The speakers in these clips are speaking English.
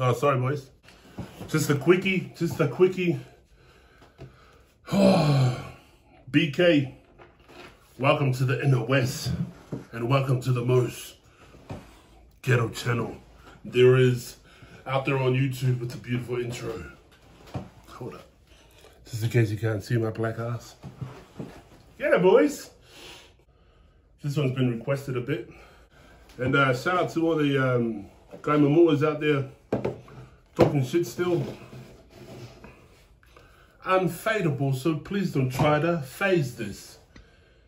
Oh, sorry, boys. Just a quickie, just a quickie. BK, welcome to the Inner West and welcome to the most ghetto channel there is out there on YouTube with the beautiful intro. Hold up. Just in case you can't see my black ass. Get it, boys. This one's been requested a bit. And uh, shout out to all the um, guy mamuas out there talking shit still. I'm fadeable, so please don't try to phase this.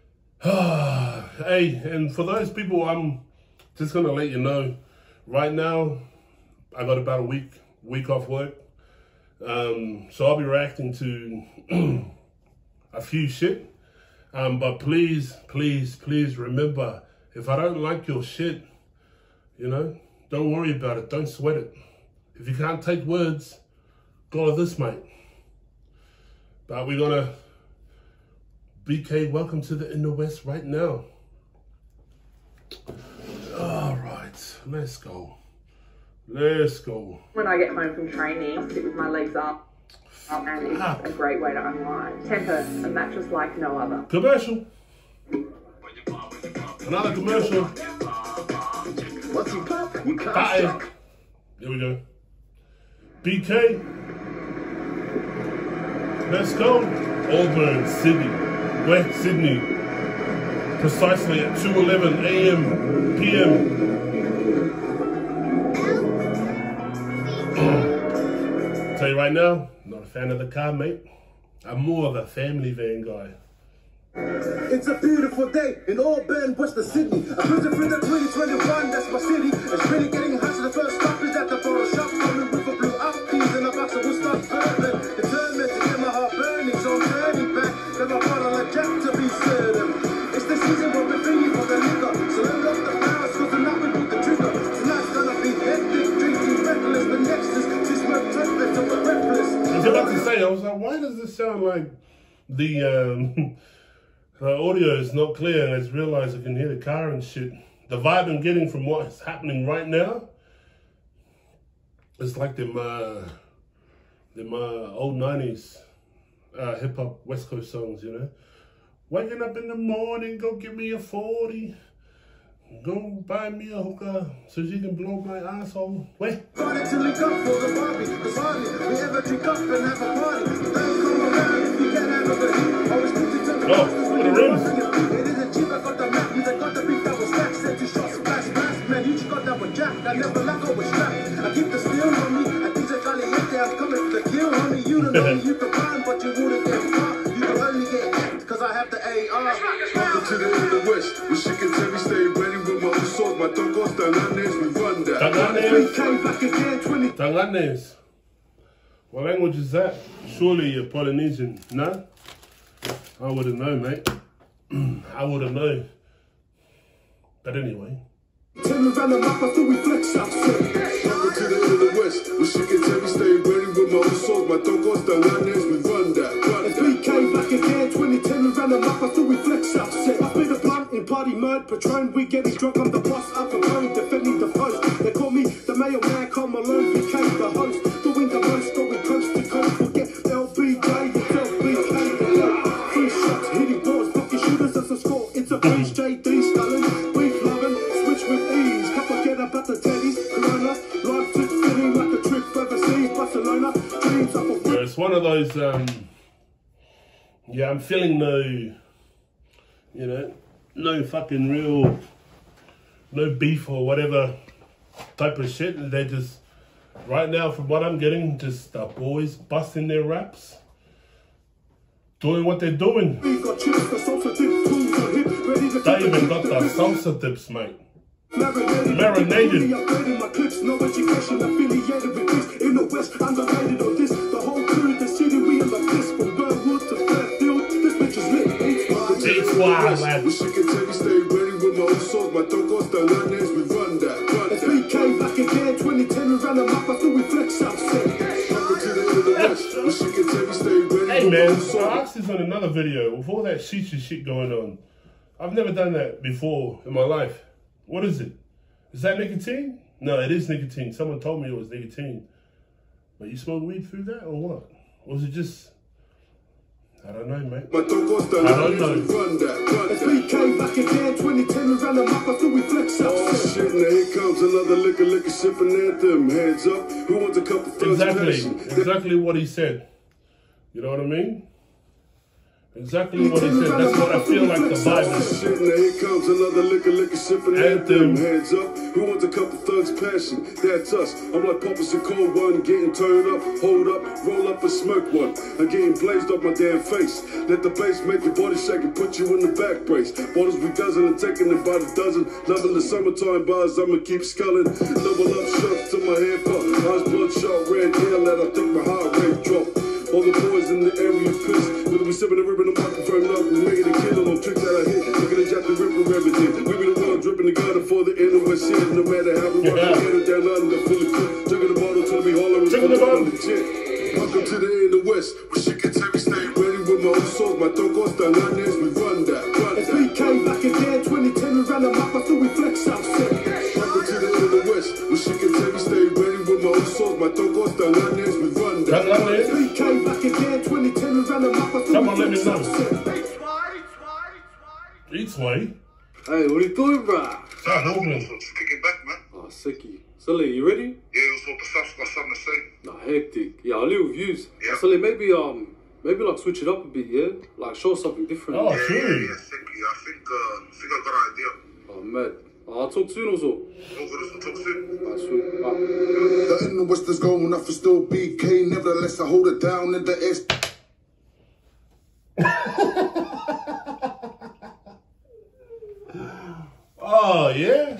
hey, and for those people, I'm just gonna let you know, right now, I got about a week, week off work. Um, so I'll be reacting to a few shit. Um, but please, please, please remember, if I don't like your shit, you know, don't worry about it. Don't sweat it. If you can't take words, go like this, mate. But we're gonna BK, welcome to the Inner West right now. All right, let's go. Let's go. When I get home from training, I sit with my legs up. Um, and it's Fuck. a great way to unwind. Tempur, a mattress like no other. Commercial. Another commercial. Once you pop, you can't Bye. stop. Here we go. BK. Let's go. Auburn, Sydney. West Sydney. Precisely at 2.11 a.m. p.m. Tell you right now, not a fan of the car, mate. I'm more of a family van guy. It's a beautiful day in Auburn, Western Sydney. I'm through the 2021, that's my city. Was about to say, I was like, why does this sound like the um, the audio is not clear? And I just realized I can hear the car and shit. The vibe I'm getting from what's happening right now it's like them, uh, them uh, old 90s uh, hip hop West Coast songs, you know? Waking up in the morning, go give me a 40. Go buy me a hookah so she can blow my asshole. Wait. Party till we come for the Barbie, cause hardly we ever drink up and have a party. Don't come around if you get out of the heat. Always put it to the Oh, look at the rims. It is a jeep, I got the map, you got the beat that was stacked. Set two shots, splash, splash, man, you just got that one jack. I never lack, always strapped. I keep the steel on me, I think that caliente, I'm coming to kill, homie. You don't know you can rhyme, but you wouldn't get far. You can only get act, cause I have the AR. Welcome to the inner west. We shit my own sword. My dog goes down our names, we run that. Tanganes. Came back again, 20 Tanganes. What language is that? Surely you're Polynesian, no? I wouldn't know, mate. I wouldn't know. But anyway. Turn around the map after we flex out, Welcome to the inner west. We shit and Terry stay ready with my own sword. My dog goes down our we run that. Run As that. we came back again, 2010 around the map after we flex out set. Up in the blunt in party mode, Patron, we getting drunk on the one of those, um, yeah, I'm feeling no, you know, no fucking real, no beef or whatever type of shit. They're just, right now, from what I'm getting, just the boys busting their raps, doing what they're doing. We got chips, the salsa dip, tools on hip, ready to They even got the salsa dips, mate. Marinated. Wild, man. We shit and Terry stay with my sword. My we run that. Run that. came back again, 2010 around the map after we flex out set. Welcome to the inner west. We my man, I asked this on another video with all that shisha shit going on. I've never done that before in my life. What is it? Is that nicotine? No, it is nicotine. Someone told me it was nicotine. But you smoke weed through that or what? Was it just I don't know, mate. My dog goes down, I don't know. run that, run As that. we came back again, 2010, we ran the map, I still we flex out. Oh shit, now here comes another liquor, liquor sipping anthem. Hands up, who wants a couple thugs Exactly. passion? Exactly what he said. You know what I mean? Exactly what he said. That's what I feel like the vibe is. Shit, here comes another liquor, liquor sipping Anthem. Hands up, who wants a couple thugs passion? That's us. I'm like Papa's and cold one, getting turned up, hold up, roll up and smoke one. I'm getting blazed off my damn face. Let the bass make your body shake and put you in the back brace. Bottles we dozen and taking it by the dozen. Loving the summertime bars, I'ma keep sculling. Double up shots to my hand pop. Eyes bloodshot, red hair, let I think my heart rate drop. All the boys in the area pissed. Whether we sipping a rib in the microphone up, we making a kill on tricks that I hit. Look at the Jack the Ripper everything. We be the one dripping the garden for the end of our shit. No matter how we rock, Yeah. we get it down under full of. Drinking the bottle till we and Drinking the bottle. Welcome to the Inner West. Where shit gets heavy, stay ready with my own sauce. My dog goes down on this, we run that, run that. came back again, 2010, we ran the map, I still we flex out. Welcome to the end of the West. Where shit gets heavy, stay ready with my own sauce. My dog goes down on this, we run That that. one As we came back again, let me know. out. Each way. Hey, what are you doing, bruh? South Auckland. Just kicking back, man. Oh, sicky. Sully, you ready? Yeah, it was what the stuff's got something to say. Nah, hectic. Yeah, a little views. Yeah. Sully, maybe um, maybe like switch it up a bit, yeah? Like show something different. Oh, Yeah, yeah, true. yeah, sickly. I think, uh, think I got an idea. Oh, mad. I'll talk soon also. Go for this talk soon. Alright, sweet. Alright. The Inner West is going off for still BK. Nevertheless, I hold it down in the S. Oh, yeah.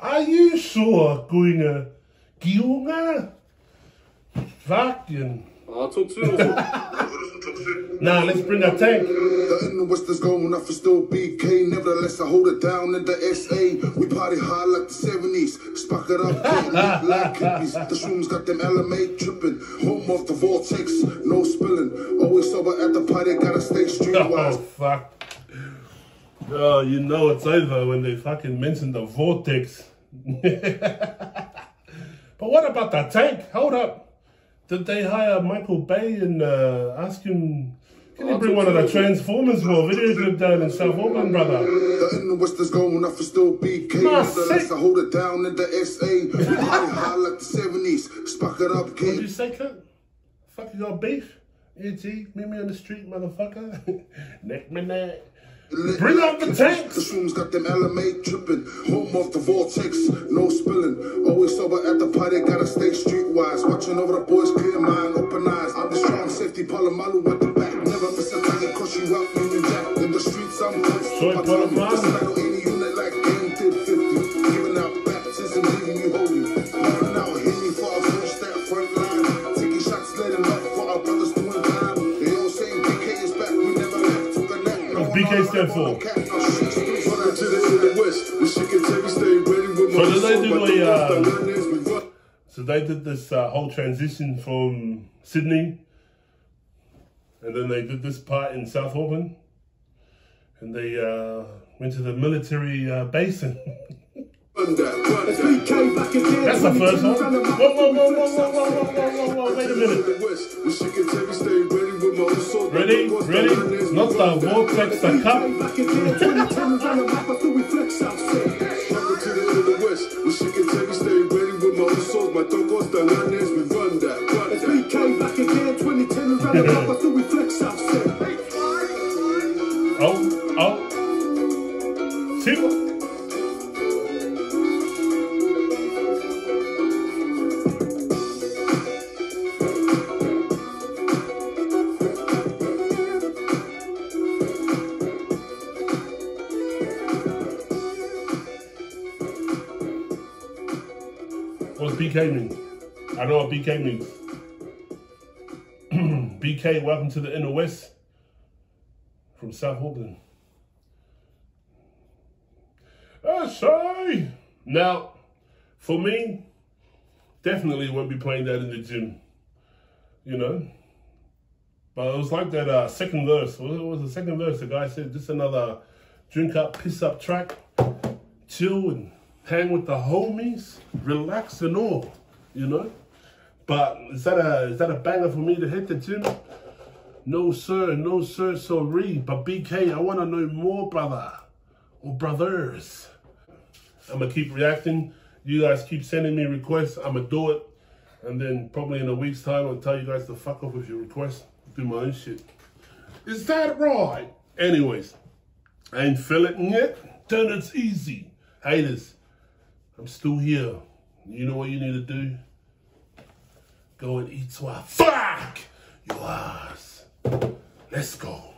Are you sure going to Giunga? Fucking. I'll talk soon also. Go for this and talk soon. Nah, let's bring a tank. The Inner West is going off for still BK. Nevertheless, I hold it down in the SA. We party hard like the 70s. Spark it up, like hippies. The shrooms got them LMA tripping. Home of the vortex, no spilling. Always sober at the party, gotta stay streetwise. Oh, fuck. Oh, you know it's over when they fucking mention the vortex. but what about the tank? Hold up. Did they hire Michael Bay and uh, ask him, can you bring one of the Transformers for a video clip down in South Auckland, brother? The Inner West is going off for still BK. Nah, Nevertheless. I hold it down in the SA. We hard like the 70s. Spark it up, kid. What you say, cunt? Fuck, you got beef? G, meet me on the street, motherfucker. neck me neck. Bring out the hippies. tanks. The shrooms got them LMA tripping. Home of the vortex, no spilling. Always sober at the party, gotta stay streetwise. Watching over the boys, clear mind, open eyes. I'm the strong safety, Polamalu at the back. Never miss a target, cause you out, Union Jack. In the streets, I'm close Soy to my tongue. Polamalu. So did they do my a, dog um, the landings, we run. So they did this uh, whole transition from Sydney, and then they did this part in South Auckland, and they uh, went to the military uh, basin. Run that, run As we that. came back again, That's the first one. ran the map, Whoa, whoa, whoa, whoa, whoa, whoa, whoa, whoa, whoa, wait a minute. Ready Ready? off the Ready? landings, BK? I know what BK means. BK, welcome to the inner west from South Auckland. Oh, sorry. Now, for me, definitely won't be playing that in the gym. You know? But it was like that uh, second verse. What was the second verse? The guy said, just another drink up, piss up track, chill and hang with the homies, relax and all, you know. But is that a is that a banger for me to hit the gym? No sir, no sir, sorry. But BK, I want to know more, brother or brothers. I'm gonna keep reacting. You guys keep sending me requests. I'm gonna do it, and then probably in a week's time, I'll tell you guys to fuck off with your requests. Do my own shit. Is that right? Anyways, I ain't feeling it. Then it's easy. Haters, I'm still here. You know what you need to do? Go and eat to swat. Fuck your ass. Let's go.